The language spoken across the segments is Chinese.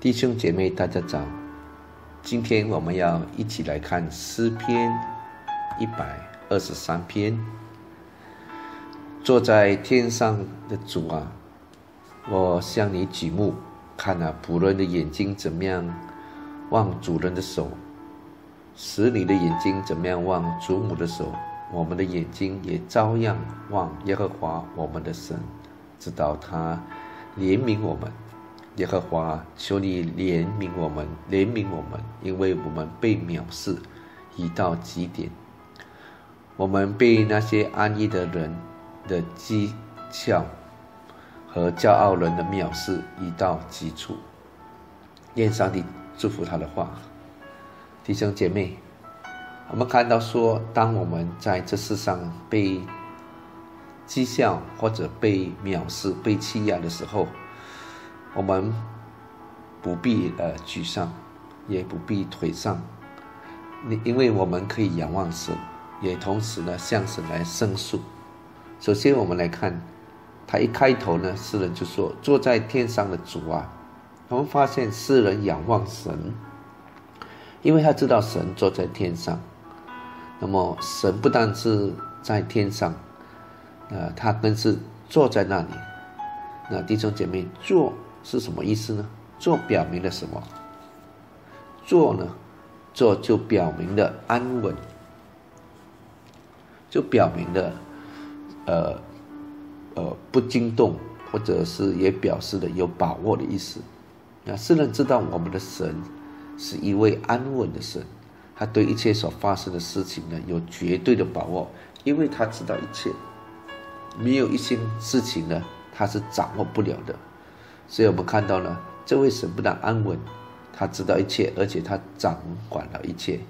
弟兄姐妹，大家早！今天我们要一起来看诗篇一百二十三篇。坐在天上的主啊，我向你举目，看那仆人的眼睛怎么样望主人的手，使你的眼睛怎么样望主母的手，我们的眼睛也照样望耶和华我们的神，直到他怜悯我们。耶和华，求你怜悯我们，怜悯我们，因为我们被藐视已到极点。我们被那些安逸的人的讥诮和骄傲人的藐视已到极处。愿上帝祝福他的话，弟兄姐妹，我们看到说，当我们在这世上被讥笑或者被藐视、被欺压的时候，我们不必呃沮丧，也不必颓丧，你因为我们可以仰望神，也同时呢向神来申诉。首先，我们来看，他一开头呢，诗人就说：“坐在天上的主啊。”我们发现诗人仰望神，因为他知道神坐在天上。那么，神不但是在天上，呃，他更是坐在那里。那弟兄姐妹，坐。是什么意思呢？坐表明了什么？坐呢？坐就表明了安稳，就表明了呃呃不惊动，或者是也表示了有把握的意思。那世人知道我们的神是一位安稳的神，他对一切所发生的事情呢有绝对的把握，因为他知道一切，没有一些事情呢他是掌握不了的。所以我们看到呢，这位神不但安稳，他知道一切，而且他掌管了一切，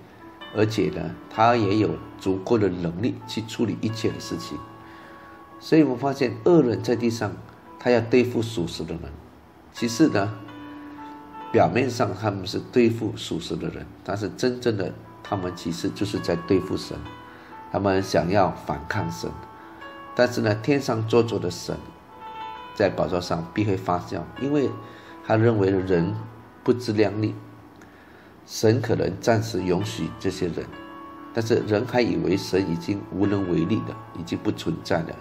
而且呢，他也有足够的能力去处理一切的事情。所以我们发现恶人在地上，他要对付属实的人，其实呢，表面上他们是对付属实的人，但是真正的他们其实就是在对付神，他们想要反抗神，但是呢，天上坐着的神。在宝座上必会发笑，因为他认为人不自量力，神可能暂时允许这些人，但是人还以为神已经无能为力了，已经不存在了。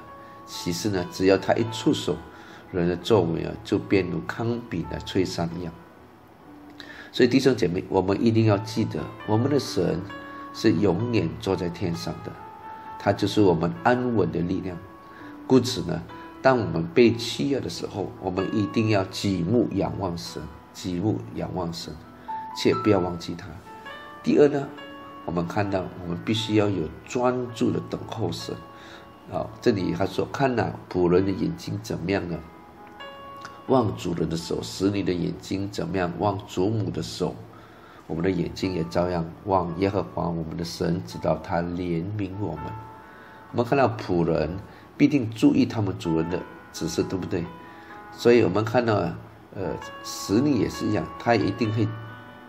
其实呢，只要他一出手，人的作为啊就变如康比的吹山一样。所以弟兄姐妹，我们一定要记得，我们的神是永远坐在天上的，他就是我们安稳的力量。故此呢。当我们被欺压的时候，我们一定要举目仰望神，举目仰望神，且不要忘记他。第二呢，我们看到我们必须要有专注的等候神。啊，这里他说：“看呐，仆人的眼睛怎么样呢？望主人的手，使你的眼睛怎么样？望主母的手，我们的眼睛也照样望耶和华我们的神，直到他怜悯我们。我们看到仆人。”必定注意他们主人的指示，对不对？所以我们看到，呃，使女也是一样，他一定会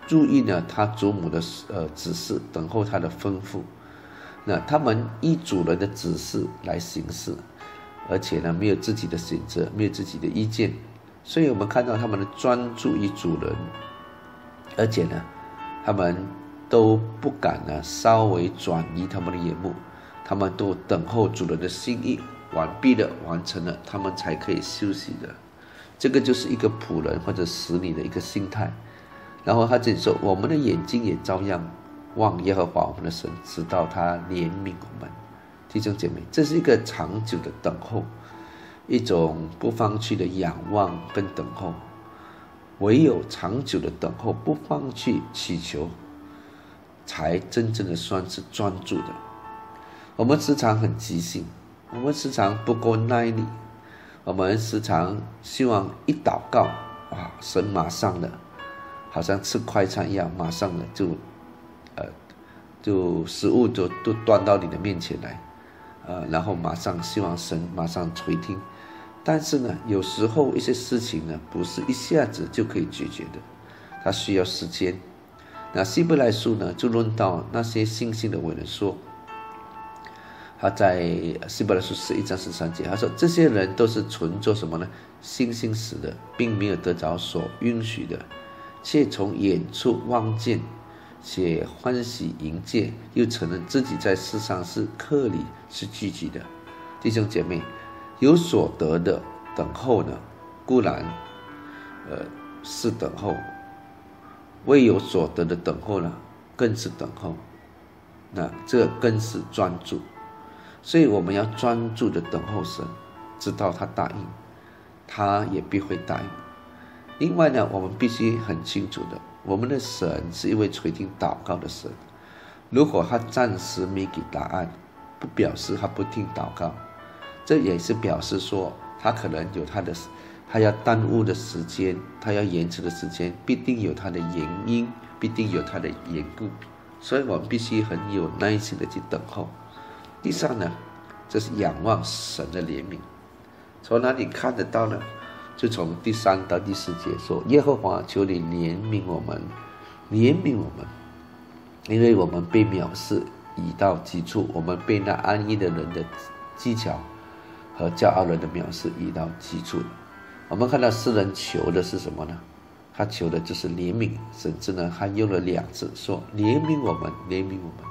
注意呢，他祖母的呃指示，等候他的吩咐。那他们依主人的指示来行事，而且呢，没有自己的选择，没有自己的意见。所以我们看到他们的专注于主人，而且呢，他们都不敢呢稍微转移他们的眼目，他们都等候主人的心意。完毕的完成了，他们才可以休息的。这个就是一个仆人或者使女的一个心态。然后他这里说：“我们的眼睛也照样望耶和华我们的神，直到他怜悯我们。”弟兄姐妹，这是一个长久的等候，一种不放弃的仰望跟等候。唯有长久的等候，不放弃祈求，才真正的算是专注的。我们时常很急性。我们时常不够耐力，我们时常希望一祷告，啊，神马上的，好像吃快餐一样，马上的就，呃，就食物就都端到你的面前来，呃，然后马上希望神马上垂听，但是呢，有时候一些事情呢，不是一下子就可以解决的，它需要时间。那希伯来书呢，就论到那些信心的伟人说。他在希伯来书十一章十三节，他说：“这些人都是存着什么呢？星星死的，并没有得着所允许的，却从远处望见，且欢喜迎接，又承认自己在世上是客里，是聚集的。弟兄姐妹，有所得的等候呢，固然，呃，是等候；未有所得的等候呢，更是等候。那这更是专注。所以我们要专注的等候神，直到他答应，他也必会答应。另外呢，我们必须很清楚的，我们的神是一位垂听祷告的神。如果他暂时没给答案，不表示他不听祷告，这也是表示说他可能有他的，他要耽误的时间，他要延迟的时间，必定有他的原因，必定有他的缘故。所以我们必须很有耐心的去等候。第三呢，这是仰望神的怜悯，从哪里看得到呢？就从第三到第四节说：“耶和华，求你怜悯我们，怜悯我们，因为我们被藐视已到极处，我们被那安逸的人的技巧和骄傲人的藐视已到极处。”我们看到诗人求的是什么呢？他求的就是怜悯，甚至呢，他用了两次说：“怜悯我们，怜悯我们。”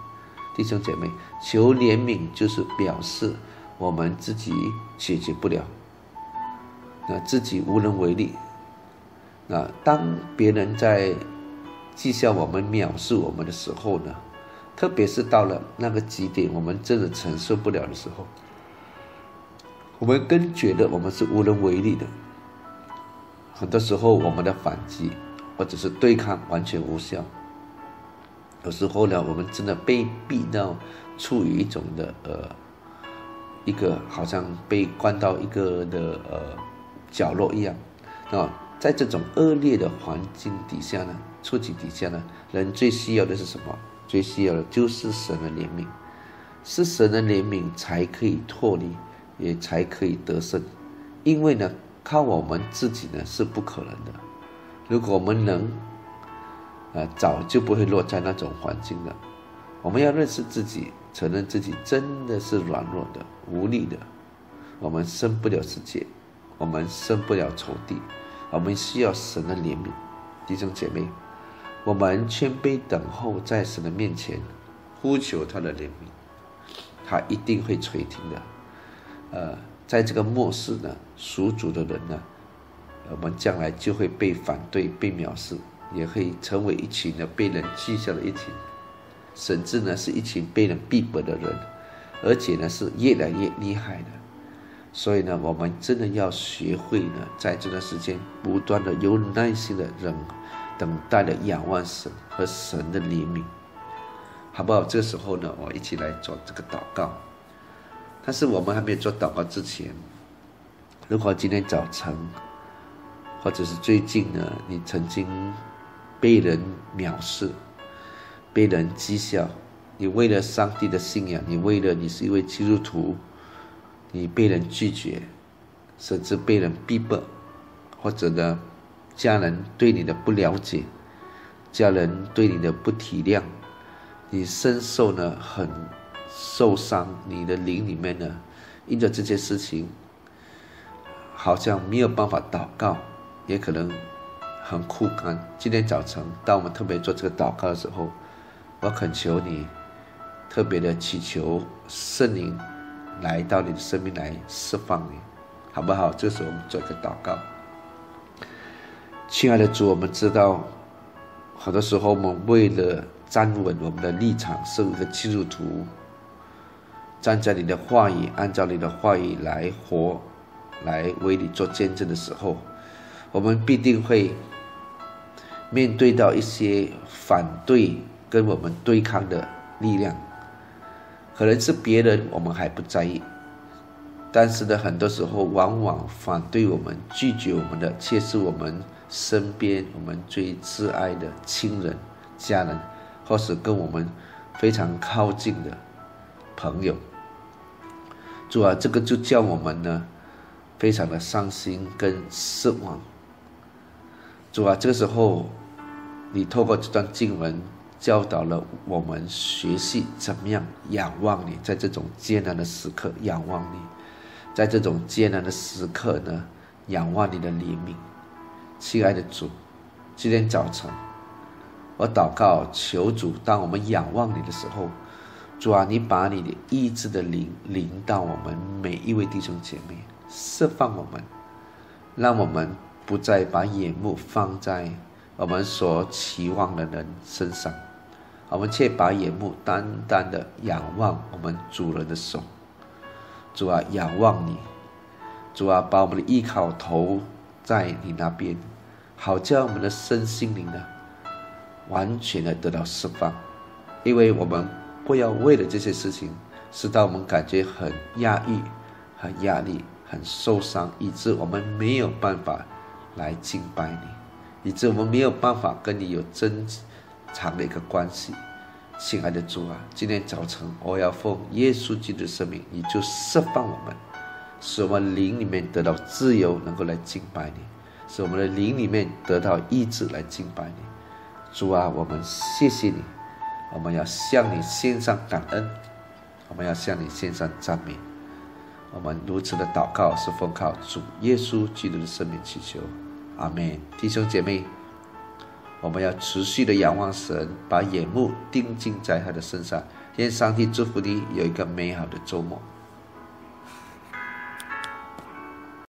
弟兄姐妹，求怜悯就是表示我们自己解决不了。那自己无能为力。那当别人在讥笑我们、藐视我们的时候呢？特别是到了那个极点，我们真的承受不了的时候，我们更觉得我们是无能为力的。很多时候，我们的反击或者是对抗完全无效。有时候呢，我们真的被逼到处于一种的呃，一个好像被关到一个的呃。角落一样，啊，在这种恶劣的环境底下呢，处境底下呢，人最需要的是什么？最需要的就是神的怜悯，是神的怜悯才可以脱离，也才可以得胜。因为呢，靠我们自己呢是不可能的。如果我们能，啊，早就不会落在那种环境了。我们要认识自己，承认自己真的是软弱的、无力的，我们胜不了世界。我们胜不了仇敌，我们需要神的怜悯，弟兄姐妹，我们谦卑等候在神的面前，呼求他的怜悯，他一定会垂听的。呃，在这个末世呢，属主的人呢，我们将来就会被反对、被藐视，也会成为一群呢被人讥笑的一群，甚至呢是一群被人逼迫的人，而且呢是越来越厉害的。所以呢，我们真的要学会呢，在这段时间不断的有耐心的忍，等待的仰望神和神的怜悯，好不好？这时候呢，我一起来做这个祷告。但是我们还没有做祷告之前，如果今天早晨，或者是最近呢，你曾经被人藐视、被人讥笑，你为了上帝的信仰，你为了你是一位基督徒。你被人拒绝，甚至被人逼迫，或者呢，家人对你的不了解，家人对你的不体谅，你深受呢很受伤，你的灵里面呢，因着这些事情，好像没有办法祷告，也可能很酷感。今天早晨，当我们特别做这个祷告的时候，我恳求你，特别的祈求圣灵。来到你的生命来释放你，好不好？这时候我们做一个祷告。亲爱的主，我们知道，很多时候我们为了站稳我们的立场，是一个基督徒，站在你的话语，按照你的话语来活，来为你做见证的时候，我们必定会面对到一些反对跟我们对抗的力量。可能是别人，我们还不在意，但是呢，很多时候往往反对我们、拒绝我们的，却是我们身边我们最挚爱的亲人、家人，或是跟我们非常靠近的朋友。主啊，这个就叫我们呢，非常的伤心跟失望。主啊，这个时候，你透过这段经文。教导了我们学习怎么样仰望你，在这种艰难的时刻仰望你，在这种艰难的时刻呢，仰望你的怜悯，亲爱的主，今天早晨，我祷告求主，当我们仰望你的时候，主啊，你把你的意志的灵临到我们每一位弟兄姐妹，释放我们，让我们不再把眼目放在我们所期望的人身上，我们却把眼目单单的仰望我们主人的手。主啊，仰望你，主啊，把我们的依靠投在你那边，好叫我们的身心灵呢，完全的得到释放。因为我们不要为了这些事情，使到我们感觉很压抑、很压力、很受伤，以致我们没有办法来敬拜你，以致我们没有办法跟你有真长的一个关系。亲爱的主啊，今天早晨我要奉耶稣基督的生命，你就释放我们，使我们灵里面得到自由，能够来敬拜你；使我们的灵里面得到意志来敬拜你。主啊，我们谢谢你，我们要向你献上感恩，我们要向你献上赞美。我们如此的祷告是奉靠主耶稣基督的生命祈求，阿门。弟兄姐妹。我们要持续的仰望神，把眼目定睛在他的身上。愿上帝祝福你有一个美好的周末。